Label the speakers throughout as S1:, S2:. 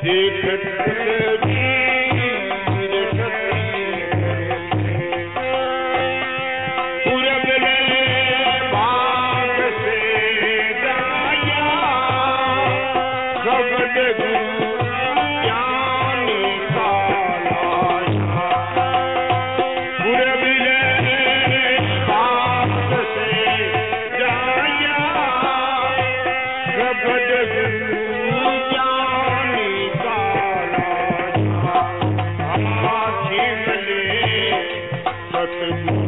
S1: Deep, deep. birthday to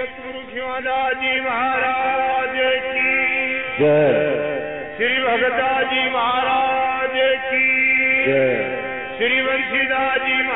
S1: सुषमादास जी महाराज की।
S2: जय।
S1: श्री भगता जी महाराज की।
S2: जय।
S1: श्री वंशीदास जी